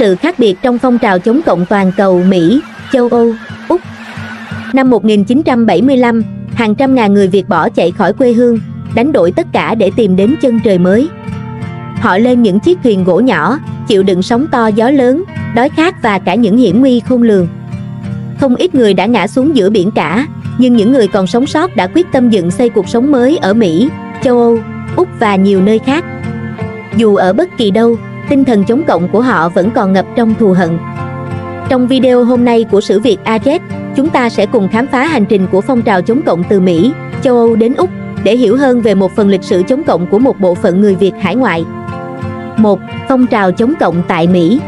sự khác biệt trong phong trào chống cộng toàn cầu Mỹ, châu Âu, Úc. Năm 1975, hàng trăm ngàn người Việt bỏ chạy khỏi quê hương, đánh đổi tất cả để tìm đến chân trời mới. Họ lên những chiếc thuyền gỗ nhỏ, chịu đựng sóng to gió lớn, đói khát và cả những hiểm nguy khôn lường. Không ít người đã ngã xuống giữa biển cả, nhưng những người còn sống sót đã quyết tâm dựng xây cuộc sống mới ở Mỹ, châu Âu, Úc và nhiều nơi khác. Dù ở bất kỳ đâu, tinh thần chống cộng của họ vẫn còn ngập trong thù hận. Trong video hôm nay của Sử Việt AZ, chúng ta sẽ cùng khám phá hành trình của phong trào chống cộng từ Mỹ, châu Âu đến Úc để hiểu hơn về một phần lịch sử chống cộng của một bộ phận người Việt hải ngoại. 1. Phong trào chống cộng tại Mỹ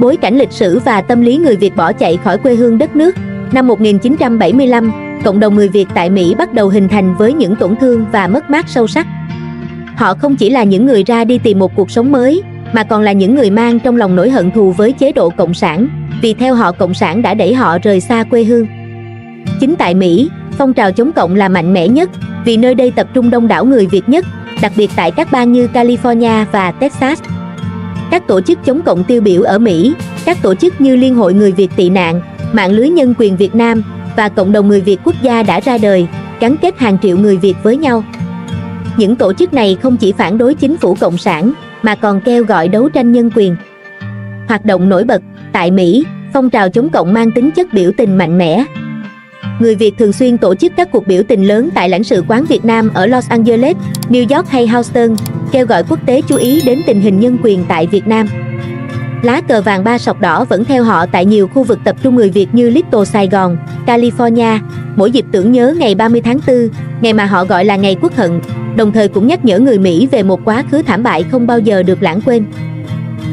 Bối cảnh lịch sử và tâm lý người Việt bỏ chạy khỏi quê hương đất nước Năm 1975, cộng đồng người Việt tại Mỹ bắt đầu hình thành với những tổn thương và mất mát sâu sắc. Họ không chỉ là những người ra đi tìm một cuộc sống mới, mà còn là những người mang trong lòng nỗi hận thù với chế độ cộng sản, vì theo họ cộng sản đã đẩy họ rời xa quê hương. Chính tại Mỹ, phong trào chống cộng là mạnh mẽ nhất, vì nơi đây tập trung đông đảo người Việt nhất, đặc biệt tại các bang như California và Texas. Các tổ chức chống cộng tiêu biểu ở Mỹ, các tổ chức như Liên hội Người Việt tị nạn, Mạng lưới nhân quyền Việt Nam và cộng đồng người Việt quốc gia đã ra đời, gắn kết hàng triệu người Việt với nhau. Những tổ chức này không chỉ phản đối chính phủ cộng sản, mà còn kêu gọi đấu tranh nhân quyền. Hoạt động nổi bật, tại Mỹ, phong trào chống cộng mang tính chất biểu tình mạnh mẽ. Người Việt thường xuyên tổ chức các cuộc biểu tình lớn tại lãnh sự quán Việt Nam ở Los Angeles, New York hay Houston, kêu gọi quốc tế chú ý đến tình hình nhân quyền tại Việt Nam. Lá cờ vàng ba sọc đỏ vẫn theo họ tại nhiều khu vực tập trung người Việt như Little Sài Gòn, California, mỗi dịp tưởng nhớ ngày 30 tháng 4, ngày mà họ gọi là ngày quốc hận, đồng thời cũng nhắc nhở người Mỹ về một quá khứ thảm bại không bao giờ được lãng quên.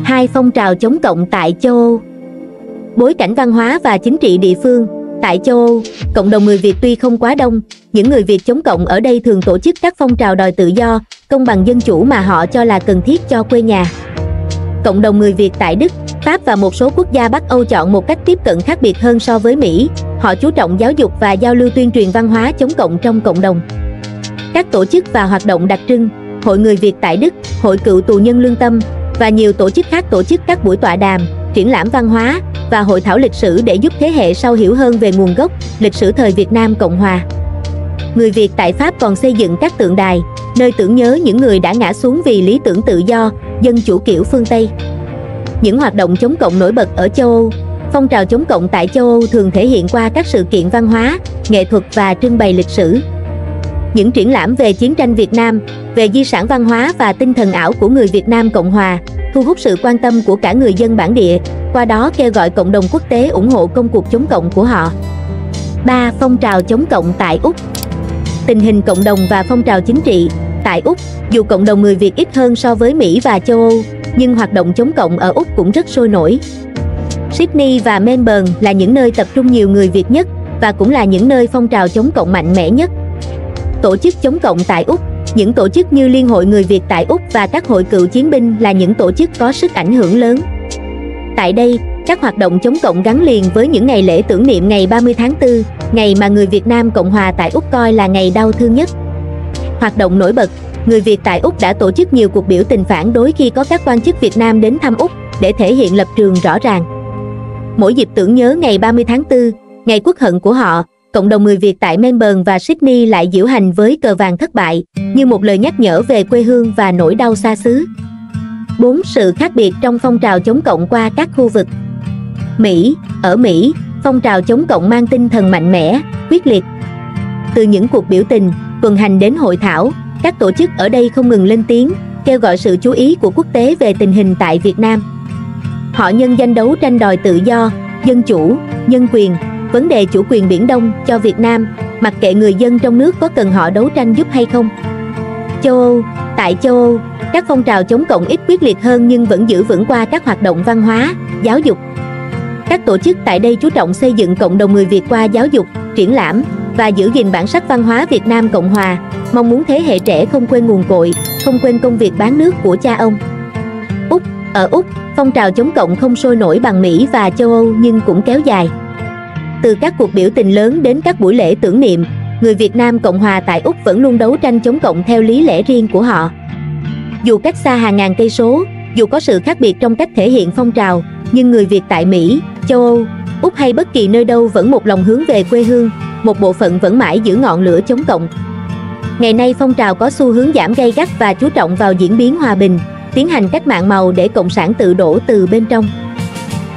Hai phong trào chống cộng tại châu Âu Bối cảnh văn hóa và chính trị địa phương Tại châu Âu, cộng đồng người Việt tuy không quá đông, những người Việt chống cộng ở đây thường tổ chức các phong trào đòi tự do, công bằng dân chủ mà họ cho là cần thiết cho quê nhà cộng đồng người Việt tại Đức, Pháp và một số quốc gia Bắc Âu chọn một cách tiếp cận khác biệt hơn so với Mỹ. Họ chú trọng giáo dục và giao lưu tuyên truyền văn hóa chống cộng trong cộng đồng. Các tổ chức và hoạt động đặc trưng, Hội người Việt tại Đức, Hội cựu tù nhân lương tâm và nhiều tổ chức khác tổ chức các buổi tọa đàm, triển lãm văn hóa và hội thảo lịch sử để giúp thế hệ sau hiểu hơn về nguồn gốc, lịch sử thời Việt Nam Cộng Hòa. Người Việt tại Pháp còn xây dựng các tượng đài, nơi tưởng nhớ những người đã ngã xuống vì lý tưởng tự do, dân chủ kiểu phương Tây. Những hoạt động chống cộng nổi bật ở châu Âu Phong trào chống cộng tại châu Âu thường thể hiện qua các sự kiện văn hóa, nghệ thuật và trưng bày lịch sử. Những triển lãm về chiến tranh Việt Nam, về di sản văn hóa và tinh thần ảo của người Việt Nam Cộng Hòa, thu hút sự quan tâm của cả người dân bản địa, qua đó kêu gọi cộng đồng quốc tế ủng hộ công cuộc chống cộng của họ. 3. Phong trào chống cộng tại Úc Tình hình cộng đồng và phong trào chính trị Tại Úc, dù cộng đồng người Việt ít hơn so với Mỹ và châu Âu, nhưng hoạt động chống cộng ở Úc cũng rất sôi nổi. Sydney và Melbourne là những nơi tập trung nhiều người Việt nhất và cũng là những nơi phong trào chống cộng mạnh mẽ nhất. Tổ chức chống cộng tại Úc những tổ chức như Liên hội Người Việt tại Úc và các hội cựu chiến binh là những tổ chức có sức ảnh hưởng lớn. Tại đây, các hoạt động chống cộng gắn liền với những ngày lễ tưởng niệm ngày 30 tháng 4, ngày mà người Việt Nam Cộng hòa tại Úc coi là ngày đau thương nhất. Hoạt động nổi bật, người Việt tại Úc đã tổ chức nhiều cuộc biểu tình phản đối khi có các quan chức Việt Nam đến thăm Úc để thể hiện lập trường rõ ràng. Mỗi dịp tưởng nhớ ngày 30 tháng 4, ngày quốc hận của họ, cộng đồng người Việt tại Melbourne và Sydney lại diễu hành với cờ vàng thất bại, như một lời nhắc nhở về quê hương và nỗi đau xa xứ. 4. Sự khác biệt trong phong trào chống cộng qua các khu vực Mỹ, ở Mỹ, phong trào chống cộng mang tinh thần mạnh mẽ, quyết liệt. Từ những cuộc biểu tình, tuần hành đến hội thảo, các tổ chức ở đây không ngừng lên tiếng, kêu gọi sự chú ý của quốc tế về tình hình tại Việt Nam. Họ nhân danh đấu tranh đòi tự do, dân chủ, nhân quyền, vấn đề chủ quyền Biển Đông cho Việt Nam, mặc kệ người dân trong nước có cần họ đấu tranh giúp hay không. Châu Âu, tại châu Âu, các phong trào chống cộng ít quyết liệt hơn nhưng vẫn giữ vững qua các hoạt động văn hóa, giáo dục. Các tổ chức tại đây chú trọng xây dựng cộng đồng người Việt qua giáo dục, triển lãm, và giữ gìn bản sắc văn hóa Việt Nam Cộng Hòa, mong muốn thế hệ trẻ không quên nguồn cội, không quên công việc bán nước của cha ông. Úc, ở Úc, phong trào chống cộng không sôi nổi bằng Mỹ và châu Âu nhưng cũng kéo dài. Từ các cuộc biểu tình lớn đến các buổi lễ tưởng niệm, người Việt Nam Cộng Hòa tại Úc vẫn luôn đấu tranh chống cộng theo lý lẽ riêng của họ. Dù cách xa hàng ngàn cây số, dù có sự khác biệt trong cách thể hiện phong trào, nhưng người Việt tại Mỹ, châu Âu, Úc hay bất kỳ nơi đâu vẫn một lòng hướng về quê hương, một bộ phận vẫn mãi giữ ngọn lửa chống cộng. Ngày nay phong trào có xu hướng giảm gay gắt và chú trọng vào diễn biến hòa bình, tiến hành cách mạng màu để cộng sản tự đổ từ bên trong.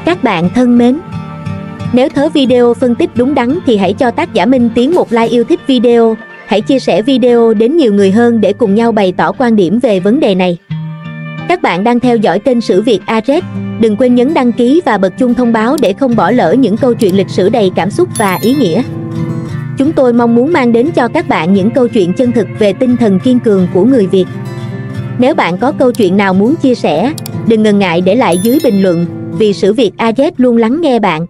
Các bạn thân mến! Nếu thớ video phân tích đúng đắn thì hãy cho tác giả Minh Tiến một like yêu thích video, hãy chia sẻ video đến nhiều người hơn để cùng nhau bày tỏ quan điểm về vấn đề này. Các bạn đang theo dõi kênh Sử Việt Ares, đừng quên nhấn đăng ký và bật chuông thông báo để không bỏ lỡ những câu chuyện lịch sử đầy cảm xúc và ý nghĩa. Chúng tôi mong muốn mang đến cho các bạn những câu chuyện chân thực về tinh thần kiên cường của người Việt. Nếu bạn có câu chuyện nào muốn chia sẻ, đừng ngần ngại để lại dưới bình luận, vì Sử Việt Ares luôn lắng nghe bạn.